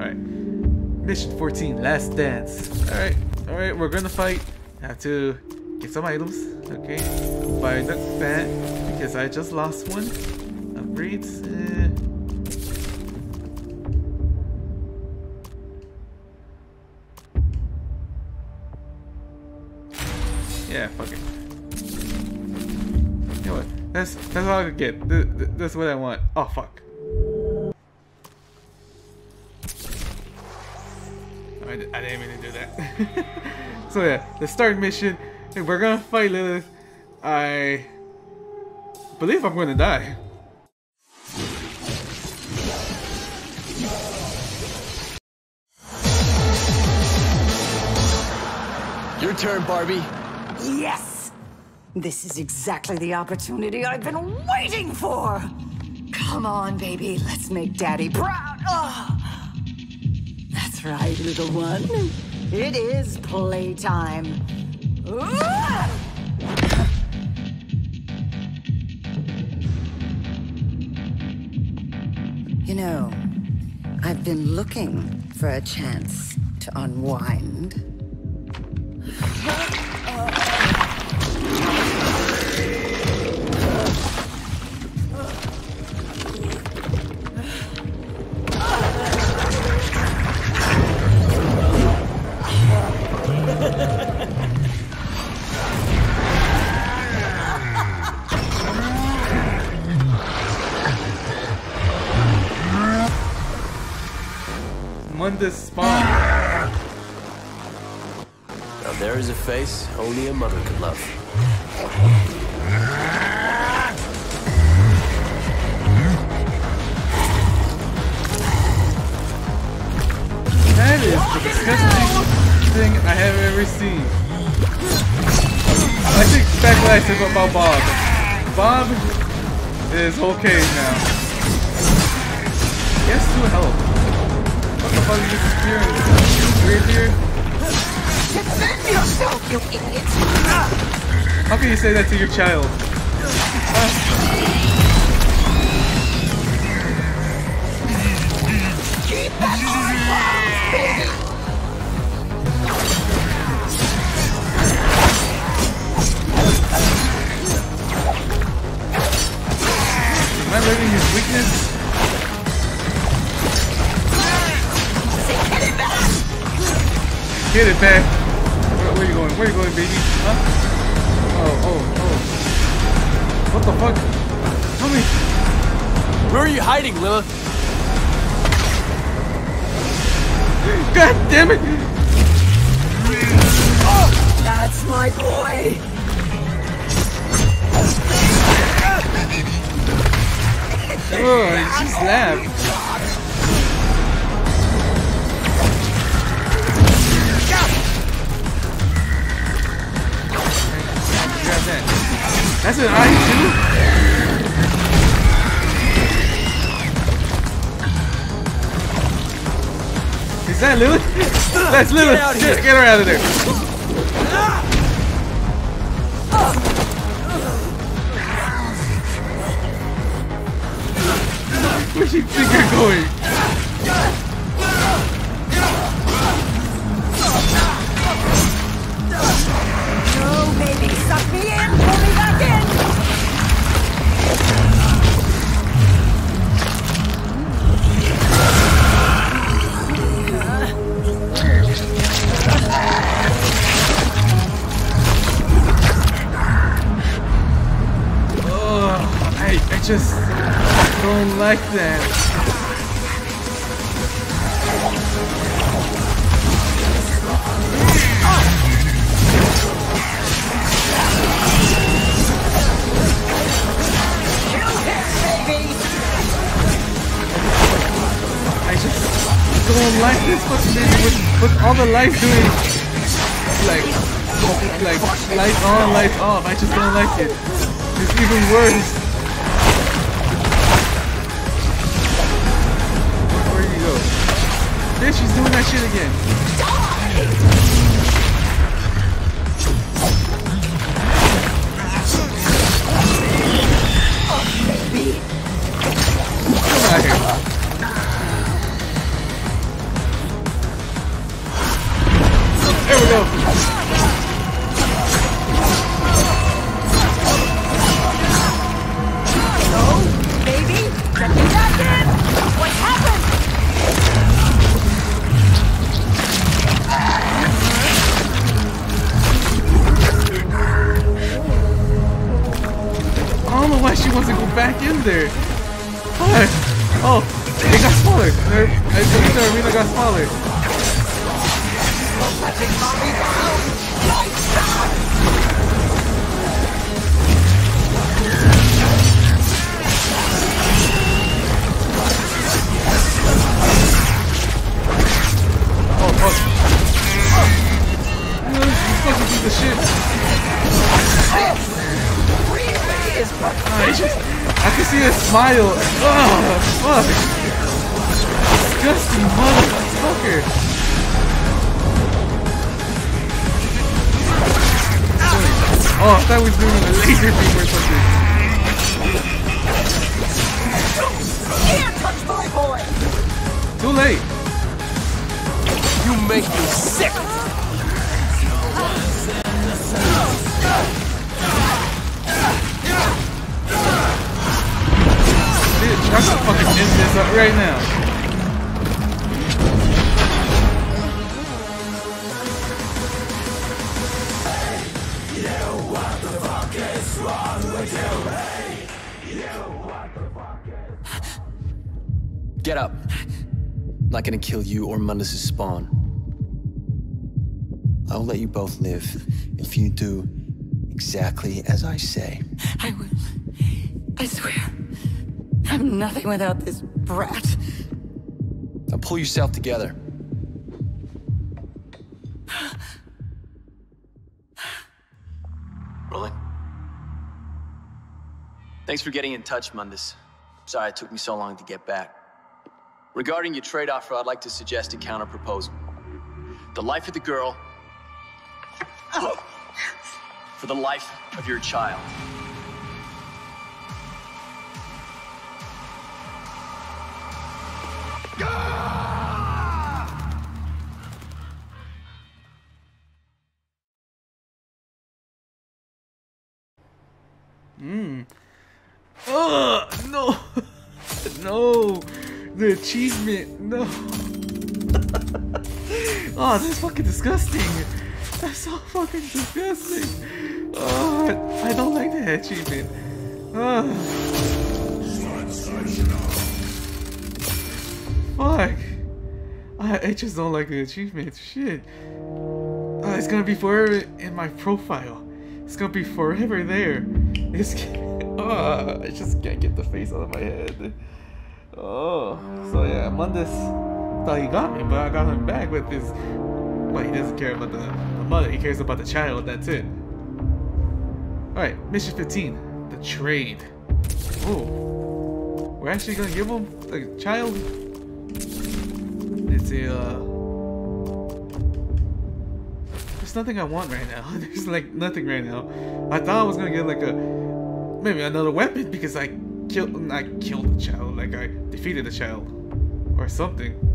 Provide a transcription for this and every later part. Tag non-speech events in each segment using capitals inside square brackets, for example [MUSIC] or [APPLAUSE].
Alright. Mission 14, Last Dance. Alright, alright, we're gonna fight. Have to get some items. Okay. Buy the bat because I just lost one. Upgrades. Eh. Yeah, fuck it. You know what? That's that's all I could get. That's what I want. Oh fuck. I, I didn't mean to do that. [LAUGHS] so yeah, the start mission. We're gonna fight Lilith. I believe I'm gonna die. Your turn, Barbie. Yes! This is exactly the opportunity I've been waiting for! Come on, baby, let's make Daddy proud! Oh. Right, little one. It is playtime. You know, I've been looking for a chance to unwind. Mundus spawn. Now there is a face only a mother could love. That is the disgusting thing I have ever seen. I think back I said about Bob. Bob is okay now. Yes, to help. Fuck are you disappearing? Weird here? Defend yourself, you idiot! How can you say that to your child? Keep that baby! Am I learning his weakness? Get it back! Where, where you going? Where you going, baby? Huh? Oh, oh, oh. What the fuck? Tell me! Where are you hiding, Lilith? God damn it! Oh, That's my boy! Oh, she's just laughed. That's an eye too? Is that Lilith? [LAUGHS] That's Lilith! out Get, here. get her out of there! Where do you think you're going? Like that. I just don't like this fucking with, with all the lights doing like like lights on, lights off. I just don't like it. It's even worse. She's doing that shit again. Come why she wants to go back in there. Fuck. Oh, it got smaller. I think the arena got smaller. Oh, fuck. Oh. Oh. You fucking beat the shit. I just, I can see a smile. Oh, fuck. Disgusting motherfucker. Oh, I thought we were doing a laser beam or something. Can't touch my boy! Too late. You make me sick! I'm fucking end this up right now. Get up. Not gonna kill you or Mundus' spawn. I'll let you both live if you do exactly as I say. I will. I swear. I'm nothing without this brat. Now pull yourself together. Rolling. Thanks for getting in touch, Mundus. Sorry it took me so long to get back. Regarding your trade offer, I'd like to suggest a counter proposal. The life of the girl oh. for the life of your child. Ugh, no. [LAUGHS] no. The achievement, no. [LAUGHS] oh, that's fucking disgusting. That's so fucking disgusting. Oh, I don't like that achievement. Oh. Fuck. I, I just don't like the achievement. Shit. Uh, it's gonna be forever in my profile. It's gonna be forever there. It's. [LAUGHS] Uh, I just can't get the face out of my head. Oh, so yeah, Mundus thought he got me, but I got him back with his. Well, he doesn't care about the, the mother, he cares about the child, that's it. Alright, mission 15 the trade. Oh, we're actually gonna give him the child. It's a. Uh, there's nothing I want right now. [LAUGHS] There's like nothing right now. I thought I was gonna get like a maybe another weapon because I killed I killed the child, like I defeated the child or something.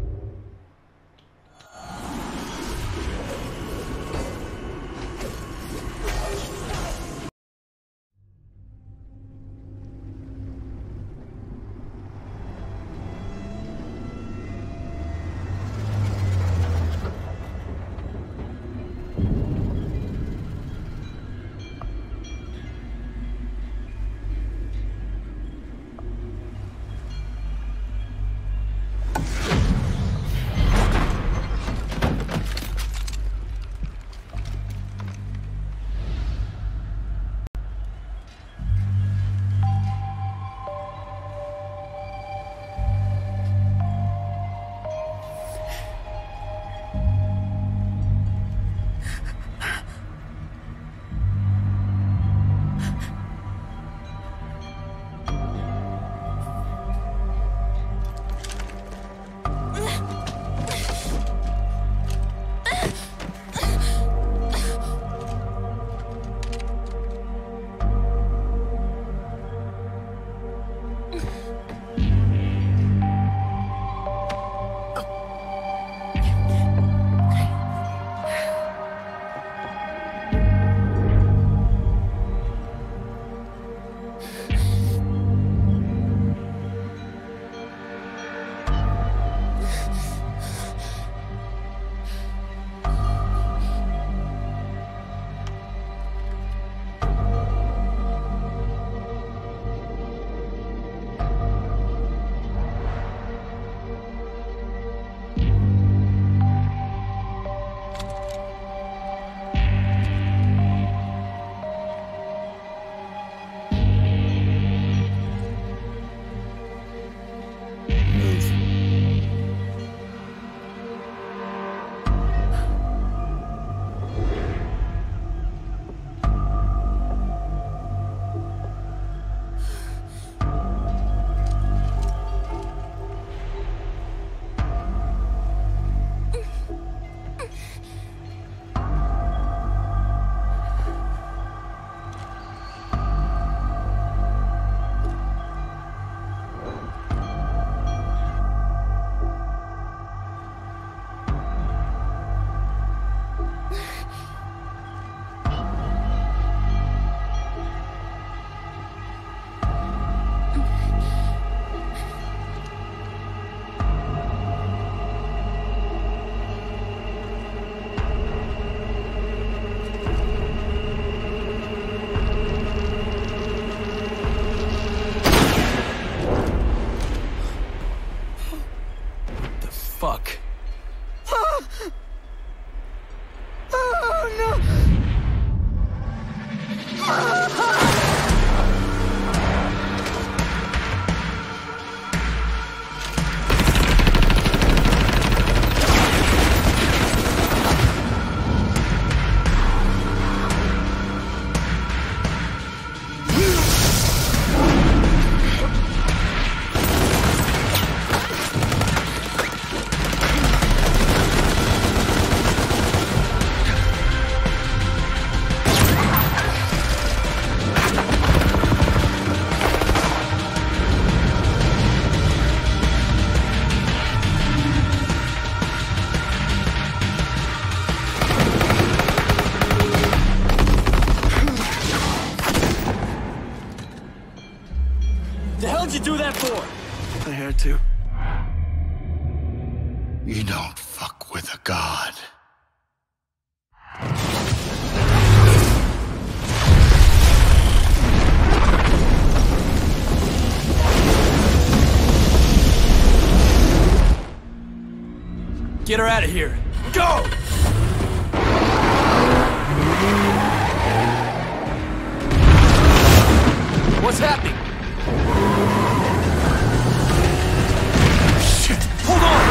Get her out of here. Go! What's happening? Shit! Hold on!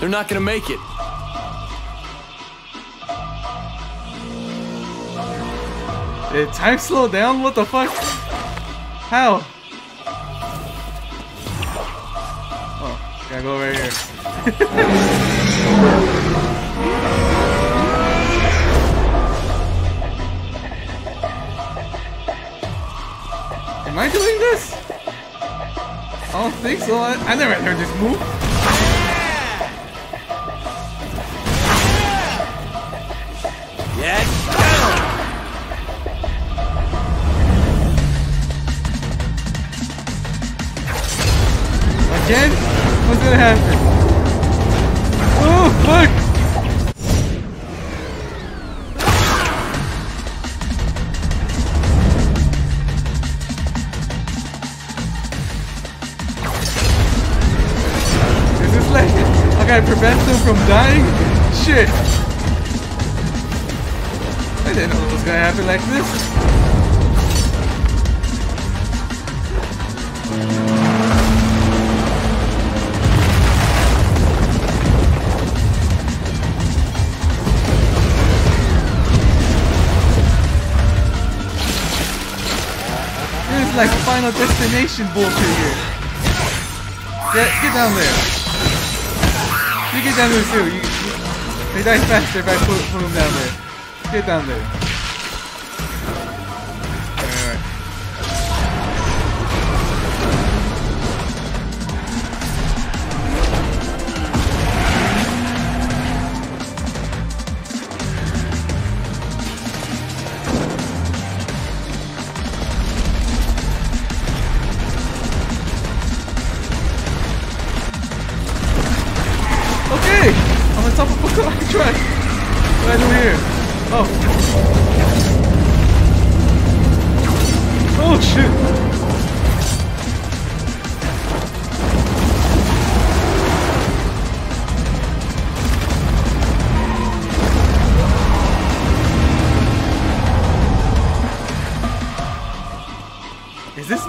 They're not gonna make it. Did time slow down? What the fuck? How? Oh, gotta go over here. [LAUGHS] Am I doing this? I don't think so. I, I never heard this move. Again? What's gonna happen? Oh, fuck! Is this like I gotta prevent them from dying? Shit! I didn't know it was gonna happen like this. Final destination bullshit here. Get, get down there. You get down there too. You, you, they die faster if I put, put them down there. Get down there.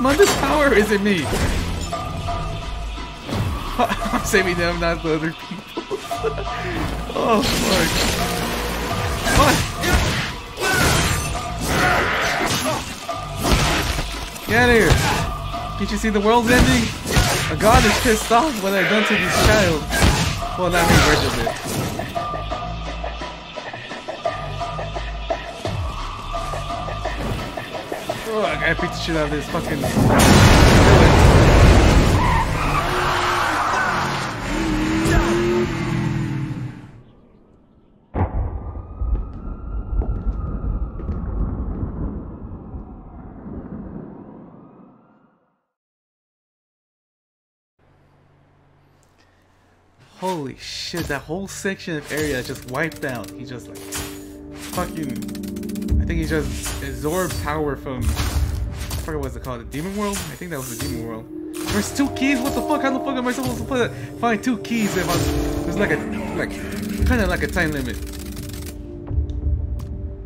Is this power is it me? [LAUGHS] I'm saving them, not the other people. [LAUGHS] oh, fuck. What? Get out of here. Can't you see the world's ending? A god is pissed off what I've done to this child. Well, not me, Vergil did. Oh, I gotta beat the shit out of this fucking. Holy shit, that whole section of area just wiped out. He just like fucking. I think he just absorbed power from. I forget what's it called, the Demon World? I think that was the Demon World. There's two keys. What the fuck? How the fuck am I supposed to? Find two keys if I'm. There's like a like, kind of like a time limit.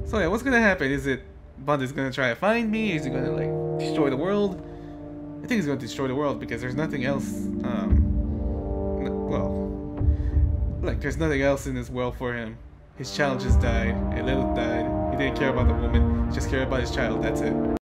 So yeah, what's gonna happen? Is it Bond is gonna try to find me? Is he gonna like destroy the world? I think he's gonna destroy the world because there's nothing else. Um, well, like there's nothing else in this world for him. His child just died. A little died. Didn't care about the woman. Just cared about his child. That's it.